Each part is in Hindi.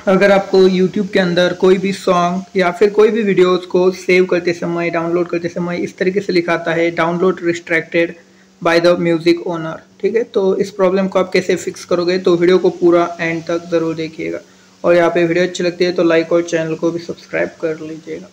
अगर आपको YouTube के अंदर कोई भी सॉन्ग या फिर कोई भी वीडियोस को सेव करते समय डाउनलोड करते समय इस तरीके से लिखाता है download restricted by the music owner ठीक है? तो इस प्रॉब्लम को आप कैसे फिक्स करोगे? तो वीडियो को पूरा एंड तक ज़रूर देखिएगा। और यहाँ पे वीडियो अच्छी लगती है तो लाइक और चैनल को भी सब्सक्राइब कर लीजिएगा।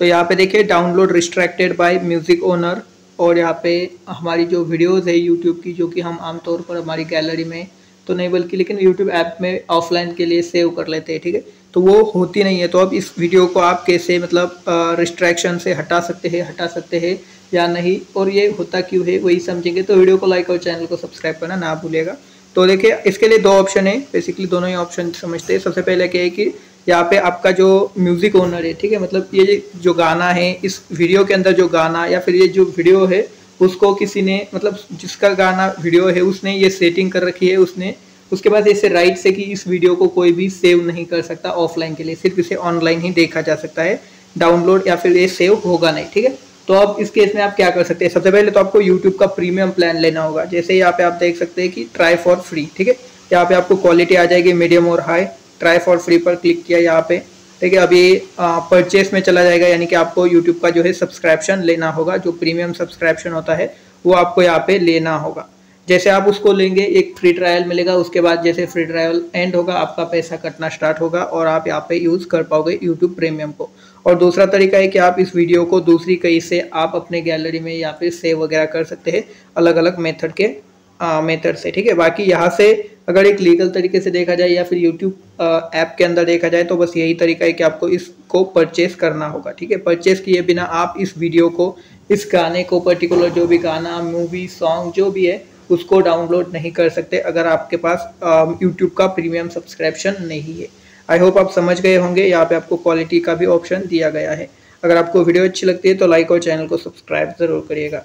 तो यहाँ पे देखिए download restricted by music owner और यहाँ पे हमारी जो वीडियोज़ है यूट्यूब की, जो कि हम आमतौर पर हमारी गैलरी में तो नहीं, बल्कि लेकिन यूट्यूब ऐप में ऑफलाइन के लिए सेव कर लेते हैं, ठीक है? तो वो होती नहीं है। तो अब इस वीडियो को आप कैसे मतलब रिस्ट्रैक्शन से हटा सकते हैं, हटा सकते हैं या नहीं? और ये होता क्यों है, वही समझेंगे। तो वीडियो को लाइक और चैनल को सब्सक्राइब करना ना भूलेगा तो देखिए, इसके लिए दो ऑप्शन है। बेसिकली दोनों ही ऑप्शन समझते हैं। सबसे पहले क्या है कि यहाँ पे आपका जो म्यूज़िक ओनर है, ठीक है? मतलब ये जो गाना है, इस वीडियो के अंदर जो गाना या फिर ये जो वीडियो है उसको किसी ने मतलब जिसका गाना वीडियो है, उसने ये सेटिंग कर रखी है, उसने, उसके बाद ऐसे राइट से कि इस वीडियो को कोई भी सेव नहीं कर सकता ऑफलाइन के लिए, सिर्फ़ इसे ऑनलाइन ही देखा जा सकता है डाउनलोड या फिर ये सेव होगा नहीं, ठीक है? तो अब इस केस में आप क्या कर सकते हैं? सबसे पहले तो आपको यूट्यूब का प्रीमियम प्लान लेना होगा, जैसे यहाँ पे आप देख सकते हैं कि ट्राई फॉर फ्री ठीक है? यहाँ पे आपको क्वालिटी आ जाएगी मीडियम और हाई ट्राई फॉर फ्री पर क्लिक किया यहाँ पे। ठीक है, अभी परचेस में चला जाएगा, यानी कि आपको यूट्यूब का जो है सब्सक्रिप्शन लेना होगा, जो प्रीमियम सब्सक्रिप्शन होता है, वो आपको यहाँ पे लेना होगा। जैसे आप उसको लेंगे, एक फ्री ट्रायल मिलेगा, उसके बाद जैसे फ्री ट्रायल एंड होगा, आपका पैसा कटना स्टार्ट होगा और आप यहाँ पे यूज़ कर पाओगे यूट्यूब प्रीमियम को। और दूसरा तरीका है कि आप इस वीडियो को दूसरी कहीं से आप अपने गैलरी में या फिर सेव वगैरह कर सकते हैं अलग अलग मेथड के मेथड से, ठीक है? बाकी यहाँ से अगर एक लीगल तरीके से देखा जाए या फिर यूट्यूब ऐप के अंदर देखा जाए तो बस यही तरीका है कि आपको इसको परचेस करना होगा, ठीक है? परचेस किए बिना आप इस वीडियो को, इस गाने को पर्टिकुलर जो भी गाना मूवी सॉन्ग जो भी है, उसको डाउनलोड नहीं कर सकते अगर आपके पास यूट्यूब का प्रीमियम सब्सक्रिप्शन नहीं है। आई होप आप समझ गए होंगे, यहाँ पे आपको क्वालिटी का भी ऑप्शन दिया गया है। अगर आपको वीडियो अच्छी लगती है तो लाइक और चैनल को सब्सक्राइब ज़रूर करिएगा।